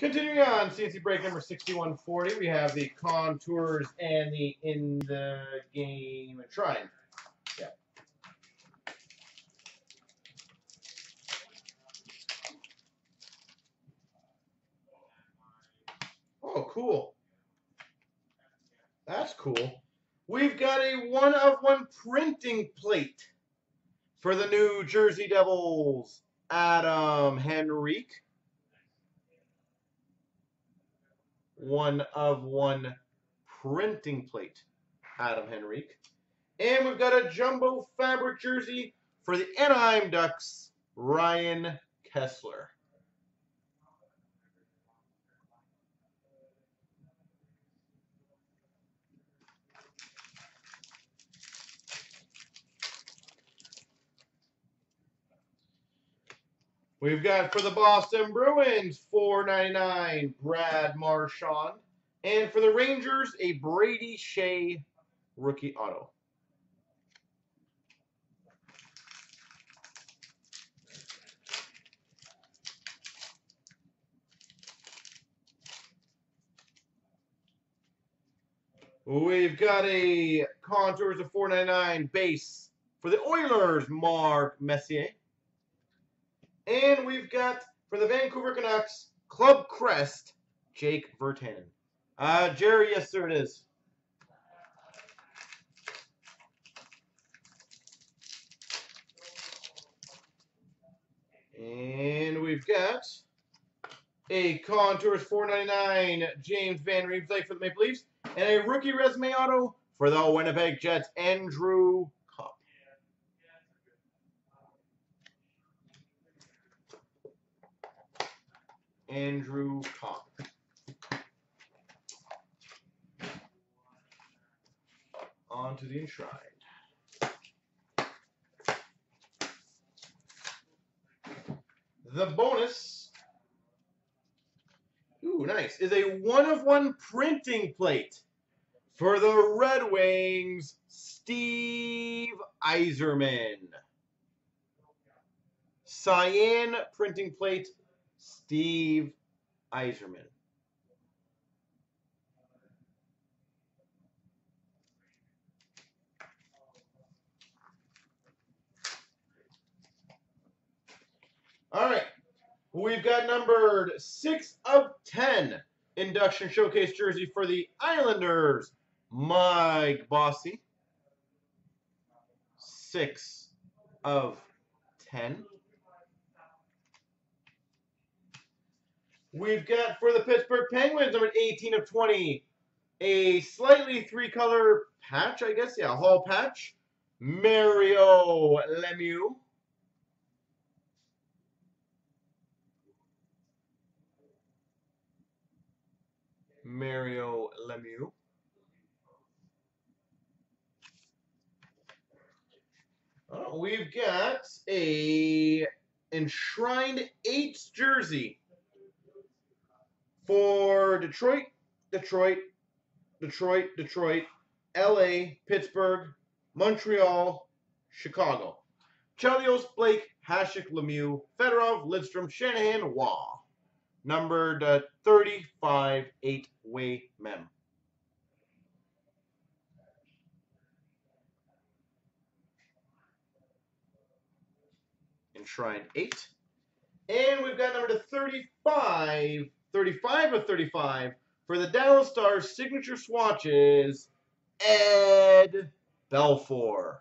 Continuing on, CNC break number 6140, we have the contours and the in the game shrine. Yeah. Oh, cool. That's cool. We've got a one of one printing plate for the New Jersey Devils, Adam Henrique. One of one printing plate, Adam Henrique. And we've got a jumbo fabric jersey for the Anaheim Ducks, Ryan Kesler. We've got for the Boston Bruins, four ninety nine, Brad Marchand. And for the Rangers, a Brady Skjei rookie auto. We've got a Contours of 499 base for the Oilers, Mark Messier. And we've got for the Vancouver Canucks, Club Crest, Jake Virtanen. Uh, Jerry, yes, sir, it is. And we've got a Contours 499 James Van Riemsdyk for the Maple Leafs, and a rookie resume auto for the Winnipeg Jets, Andrew Andrew Copp. On to the enshrined. The bonus, ooh, nice, is a one-of-one printing plate for the Red Wings, Steve Yzerman. Cyan printing plate Steve Yzerman. All right. We've got numbered 6 of 10 induction showcase jersey for the Islanders, Mike Bossy. 6 of 10. We've got for the Pittsburgh Penguins, number 18 of 20, a slightly three-color patch, I guess. Yeah, hall patch. Mario Lemieux. Mario Lemieux. Oh, we've got a enshrined eights jersey for Detroit, Detroit, Detroit, Detroit, LA, Pittsburgh, Montreal, Chicago. Chelios, Blake, Hasek, Lemieux, Fedorov, Lidstrom, Shanahan, Waugh. Numbered uh, 35 8 way mem. Enshrined 8. And we've got number to 35 35 of 35 for the Dallas Stars signature swatches, Ed Belfour.